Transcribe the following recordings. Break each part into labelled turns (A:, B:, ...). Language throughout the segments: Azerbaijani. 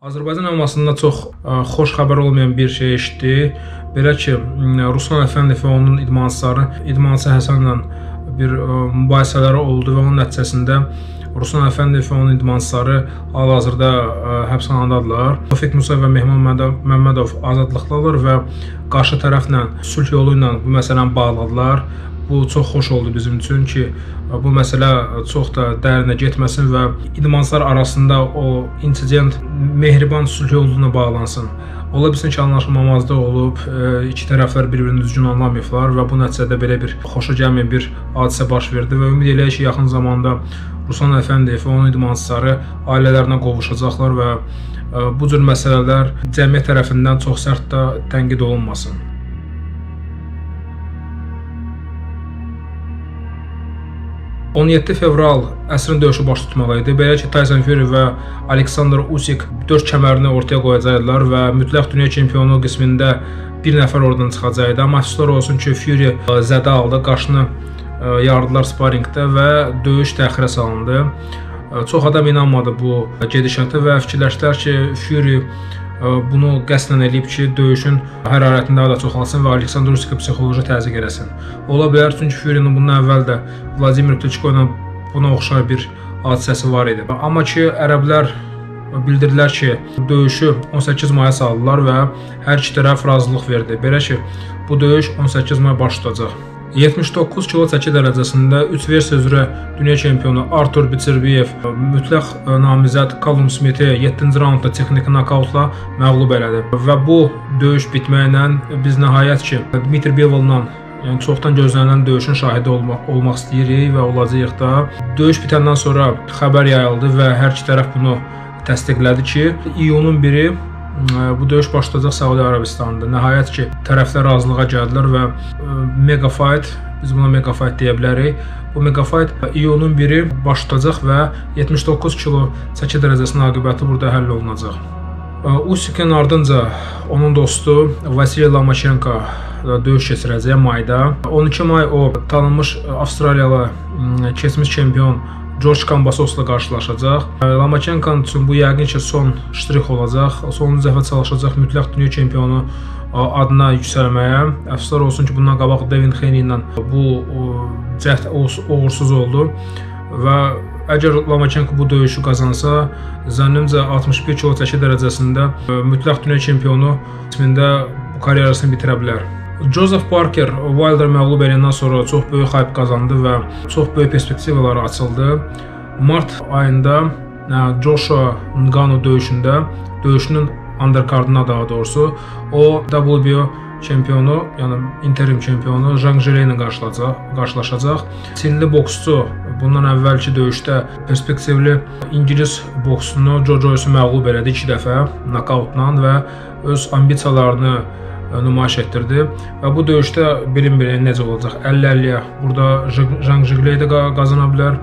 A: Azərbaycan əmasında çox ə, xoş xəbər olmayan bir şey eşitdik. Belə ki, Ruslan Əfəndov və onun idmançıları idmançı Həsənlə bir ə, mübahisələri oldu və onun nəticəsində Ruslan Əfəndov və onun idmançıları hal-hazırda həbsxanadadılar. Tofiq Musayev və Mehman Məmmədov azadlıqdalar və qarşı tərəflə sülh yolu ilə bu məsələni bağladılar. Bu çox xoş oldu bizim üçün ki, bu məsələ çox da dərinə getməsin və idmançılar arasında o insident mehriban sülh yoluna bağlansın. Ola bilsin ki, anlaşılmamazlıq olub, iki tərəflər bir-birini düzgün anlamayıblar və bu nəticədə belə bir xoşa gəlməyən bir hadisə baş verdi və ümid eləyək ki, yaxın zamanda Ruslan Əfəndiyev və onun idmançıları ailələrinə qovuşacaqlar və bu cür məsələlər cəmiyyət tərəfindən çox sərt də tənqid olunmasın. 17 fevral əsrin döyüşü baş tutmalı idi. Belə ki, Tyson Fury və Aleksandr Usyk 4 kəmərini ortaya qoyacaqlar və mütləq dünya çempionu qismində bir nəfər oradan çıxacaqdı. Amma əfsuslar olsun ki, Fury zədə aldı, qaşını yardılar sparingdə və döyüş təxirə salındı. Çox adam inanmadı bu gedişata və fikirləşdilər ki, Fury bunu qəsdən eləyib ki, döyüşün hərarətini daha da çoxalsın və Aleksandr Usikə psixoloji təzyiq eləsin. Ola bilər çünki Fury'nin bundan əvvəl də Vladimir Klitschko ilə buna oxşar bir hadisəsi var idi. Amma ki, ərəblər bildirdilər ki, döyüşü 18 maya saldılar və hər iki tərəf razılıq verdi. Belə ki, bu döyüş 18 may baş tutacaq. 79 kilo çəki dərəcəsində 3 versiya üzrə dünya çempionu Artur Biçerbiyev mütləq e, namizəd Callum Smithi 7-ci raundda texniki nokautla məğlub elədi. Və bu döyüş bitməklə biz nəhayət ki, Dmitri Bevol'la yəni çoxdan gözlənilən döyüşün şahidi olmaq olmaq istəyirik və olacağıq da. Döyüş bitəndən sonra xəbər yayıldı və hər iki tərəf bunu təsdiqlədi ki, iyunun 1-i bu döyüş başlayacaq Səudi Ərəbistanında. Nəhayət ki, tərəflər razılığa gəldilər və mega fight, biz buna mega fight deyə bilərik. Bu mega fight iyunun 1-i başlayacaq və 79 kilo çəki dərəcəsinin aqibəti burada həll olunacaq. Usykin ardınca onun dostu Vasiliy Lomachenko döyüş keçirəcək mayda. 12 may o tanınmış Avstraliyalı keçmiş çempion George Kambasosla qarşılaşacaq. Lomachenko üçün bu yəqin ki, son ştrix olacaq. Sonuncu dəfə çalışacaq mütləq dünya çempionu adına yüksəlməyə. Əfsuslar olsun ki, bundan qabaq Devin Haney ilə bu cəhd uğursuz oldu və əgər Lomachenko bu döyüşü qazansa, zənnimcə 61 kilo çəki dərəcəsində mütləq dünya çempionu qismində bu karyerasını bitirə bilər. Joseph Parker Wilder məğlub edəndən sonra çox böyük hype qazandı və çox böyük perspektivalar açıldı. Mart ayında Joshua Ngannou döyüşündə, döyüşünün undercardına daha doğrusu, o WBO çempionu, yəni interim çempionu Zhang Jile ilə qarşılaşacaq, qarşılaşacaq. Çinli boksçu bundan əvvəlki döyüşdə perspektivli ingilis boksçunu Joe Joyce-u məğlub elədi 2 dəfə nokautla və öz ambisiyalarını nümayiş etdirdi və bu döyüşdə bilinmir necə olacaq. 50-50-yə burada Zhang Jigley də qazana bilər,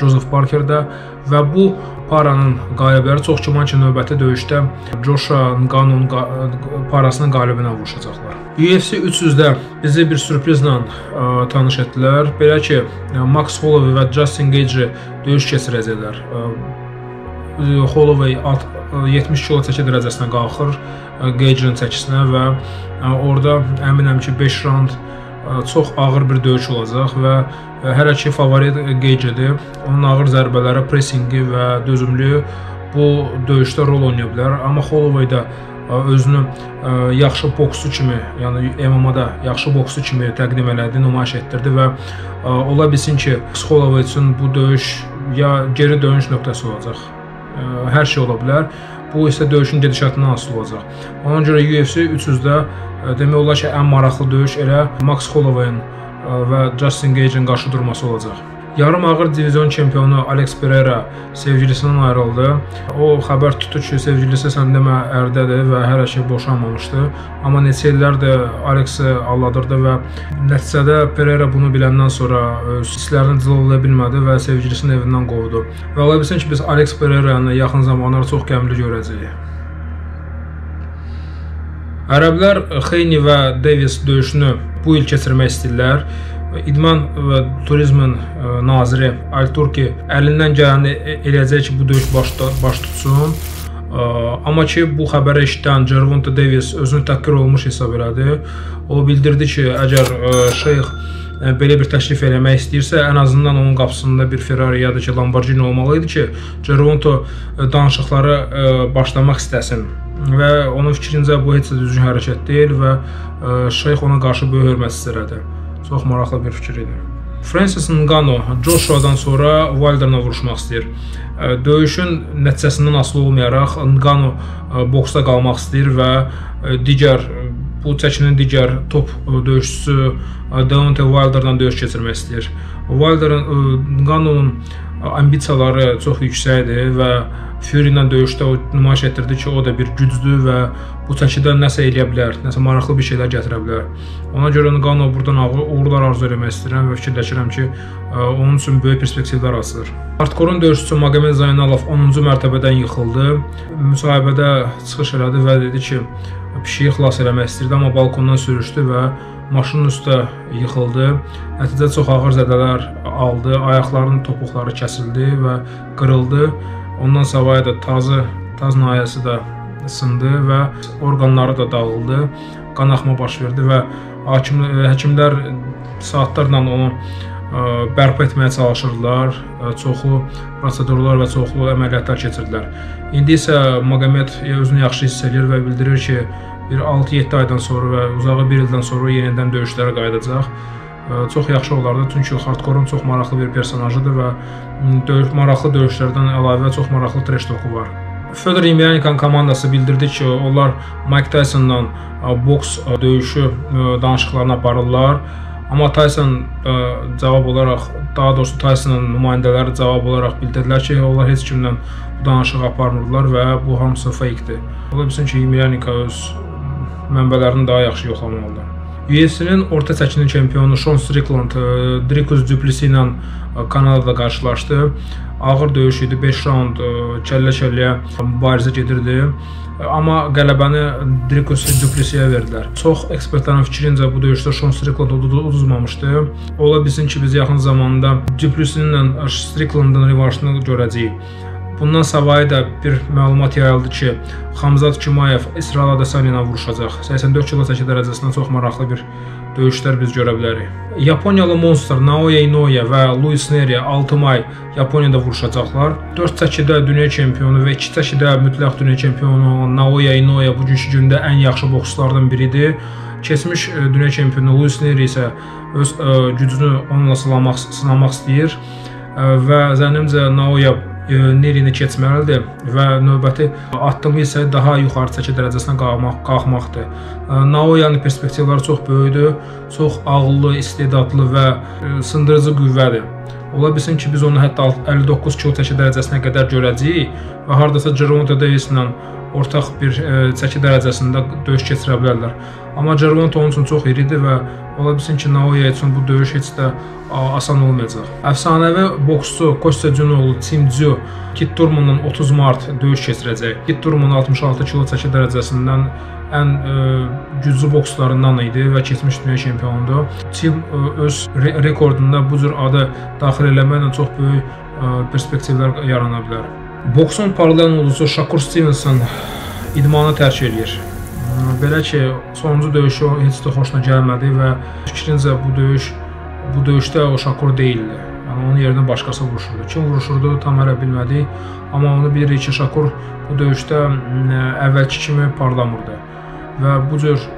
A: Joseph Parker də və bu paranın qalibləri çox güman ki, növbəti döyüşdə Joshua Ngannou'nun parasının qalibinə vuruşacaqlar. UFC 300-də bizi bir sürprizlə ə, tanış etdilər. Belə ki, Max Holloway və Justin Gage döyüş keçirəcəklər. Holloway 70 kilo çəki dərəcəsinə qalxır Gage-in çəkisinə və orada əminəm ki 5 raund çox ağır bir döyüş olacaq və hələ ki favorit Gage-dir. Onun ağır zərbələri, pressingi və dözümlüyü bu döyüşdə rol oynaya bilər. Amma Holloway da özünü yaxşı boksçu kimi, yəni MMA-da yaxşı boksçu kimi təqdim elədi, nümayiş etdirdi və ola bilsin ki, Holloway üçün bu döyüş ya geri dönüş nöqtəsi olacaq hər şey ola bilər. Bu isə döyüşün gedişatından asılı olacaq. Ona görə UFC 300-də demək olar ki, ən maraqlı döyüş elə Max Holloway-in və Justin Gage-in qarşı durması olacaq. Yarım ağır divizion çempionu Alex Pereira sevgilisindən ayrıldı. O xəbər tutdu ki, sevgilisi sən demə ərdədir və hələ ki boşanmamışdı. Amma neçə illərdir Alexi aldadırdı və nəticədə Pereira bunu biləndən sonra hisslərini cılalaya bilmədi və sevgilisini evindən qovdu. Və ola bilsin ki, biz Alex Pereira-nı yaxın zamanlarda çox qəmli görəcəyik. Ərəblər Xeyni və Davis döyüşünü bu il keçirmək istəyirlər. İdman və Turizmin e, naziri Alturki əlindən gələni e, eləyəcək ki, bu döyüş baş baş tutsun. Amma ki bu xəbəri eşidən Gervonta Davis özünü təhqir olmuş hesab elədi. O bildirdi ki, əgər Şeyx belə bir təklif eləmək istəyirsə, ən azından onun qapısında bir Ferrari ya da ki, Lamborghini olmalı idi ki, Gervonta danışıqları başlamaq istəsin və onun fikrincə bu heç də düzgün hərəkət deyil və Şeyx ona qarşı böyük hörmətsizlik elədi. Çox maraqlı bir fikir idi. Francis Ngannou Joshua-dan sonra Wilderlə vuruşmaq istəyir. Döyüşün nəticəsindən asılı olmayaraq Ngannou boksda qalmaq istəyir və digər bu çəkinin digər top döyüşçüsü Deontay Wilderlə döyüş keçirmək istəyir. Wilderin Ngannou-nun ambisiyaları çox yüksəkdir və Fury ilə döyüşdə o nümayiş etdirdi ki, o da bir güclü və bu çəkidə nəsə eləyə bilər, nəsə maraqlı bir şeylər gətirə bilər. Ona görə Ngannou burdan uğurlar arzu etmək istəyirəm və fikirləşirəm ki, onun üçün böyük perspektivlər açılır. Hardkorun döyüşçüsü Magomed Zaynalov 10-cu mərtəbədən yıxıldı. Müsahibədə çıxış elədi və dedi ki, pişiyi xilas eləmək istirdi, amma balkondan sürüşdü və maşının üstə yıxıldı. Nəticədə çox ağır zədələr aldı, ayaqlarının topuqları kəsildi və qırıldı. Ondan savayı da tazı, taz nahiyəsi də sındı və orqanları da dağıldı. Qan axma baş verdi və hakim həkimlər saatlarla onu ə, bərpa etməyə çalışırdılar. Çoxlu prosedurlar və çoxlu əməliyyatlar keçirdilər. İndi isə Magomed özünü yaxşı hiss edir və bildirir ki, bir 6-7 aydan sonra və uzağı 1 ildən sonra yenidən döyüşlərə qayıdacaq çox yaxşı olardı. Çünki hardkorun çox maraqlı bir personajıdır və döyüş maraqlı döyüşlərdən əlavə çox maraqlı treş toku var. Fedor Emelianenko'nun komandası bildirdi ki, onlar Mike Tyson'la boks döyüşü danışıqlarına aparırlar. Amma Tyson cavab olaraq, daha doğrusu Tyson'ın nümayəndələri cavab olaraq bildirdilər ki, onlar heç kimlə bu danışıq aparmırlar və bu hamısı fake-dir. Ola bilsin ki, Emelianenko öz mənbələrini daha yaxşı yoxlamalıdır. UFC-nin orta çəkinin çempionu Sean Strickland e, Dricus Du Plessis ilə e, Kanadada qarşılaşdı. Ağır döyüş idi. 5 raund e, kəllə-kəlləyə mübarizə gedirdi. Amma qələbəni Dricus Du Plessis-ə verdilər. Çox ekspertlərin fikrincə bu döyüşdə Sean Strickland uduzmamışdı. Ola bilsin ki, biz yaxın zamanda Du Plessis-lə Stricklandın revanşını görəcəyik. Bundan savayı da bir məlumat yayıldı ki, Xamzat Kimayev İsrail Adesanya ilə vuruşacaq. 84 kilo çəki dərəcəsində çox maraqlı bir döyüşlər biz görə bilərik. Yaponiyalı Monster Naoya Inoue və Luis Neri 6 may Yaponiyada vuruşacaqlar. 4 çəkidə dünya çempionu və 2 çəkidə mütləq dünya çempionu Naoya Inoue bugünkü gündə ən yaxşı boksçulardan biridir. Keçmiş e, dünya çempionu Luis Neri isə öz e, gücünü onunla sınamaq, sınamaq istəyir ə, və zənnimcə Naoya Nerini keçməlidir və növbəti addımı isə daha yuxarı çəki dərəcəsinə qalmaq, qalxmaqdır. Naoyanın perspektivləri çox böyükdür, çox ağıllı, istedadlı və sındırıcı qüvvədir. Ola bilsin ki, biz onu hətta 59 kilo çəki dərəcəsinə qədər görəcəyik və hardasa Gervonta Davis ilə ortaq bir e, çəki dərəcəsində döyüş keçirə bilərlər. Amma Gervonta onun üçün çox iridir və ola bilsin ki, Naoya üçün bu döyüş heç də asan olmayacaq. Əfsanəvi boksçu Kostya Cunoğlu Tim Tzu Kit Turmanla 30 mart döyüş keçirəcək. Kit Turman 66 kilo çəki dərəcəsindən ən ə, e, güclü bokslarından idi və keçmiş dünya çempionudur. Tim ə, e, öz re rekordunda bu cür adı daxil eləməklə çox böyük ə, perspektivlər yarana bilər. Boksun parlayan ulduzu Shakur Stevenson idmanı tərk eləyir. Belə ki, sonuncu döyüşü heç də xoşuna gəlmədi və fikrincə bu döyüş bu döyüşdə o Shakur deyildi. Yəni onun yerinə başqası vuruşurdu. Kim vuruşurdu tam hələ bilmədik, amma onu bilirik ki, Shakur bu döyüşdə əvvəlki kimi parlamırdı və bu cür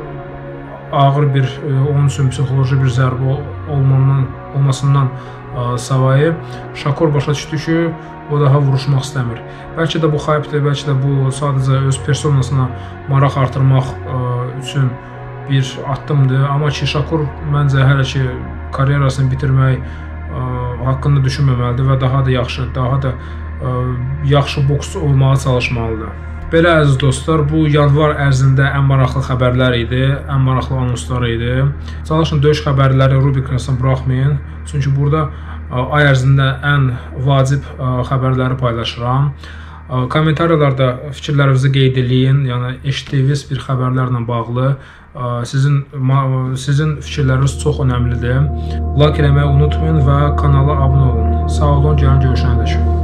A: ağır bir onun üçün psixoloji bir zərbə olmandan olmasından savayı Şakor başa düşdü ki, o daha vuruşmaq istəmir. Bəlkə də bu xayibdir, bəlkə də bu sadəcə öz personasına maraq artırmaq üçün bir addımdır. Amma ki, Şakor məncə hələ ki karyerasını bitirmək haqqında düşünməməlidir və daha da yaxşı, daha da yaxşı boksçu olmağa çalışmalıdır. Belə əziz dostlar, bu yanvar ərzində ən maraqlı xəbərlər idi, ən maraqlı anonslar idi. Çalışın döyüş xəbərləri rubrikasına buraxmayın, çünki burada ay ərzində ən vacib xəbərləri paylaşıram. Kommentariyalarda fikirlərinizi qeyd eləyin. Yəni eşitdiyiniz bir xəbərlərlə bağlı sizin sizin fikirləriniz çox əhəmilidir. Like eləməyi unutmayın və kanala abunə olun. Sağ olun, gəlin görüşənədək.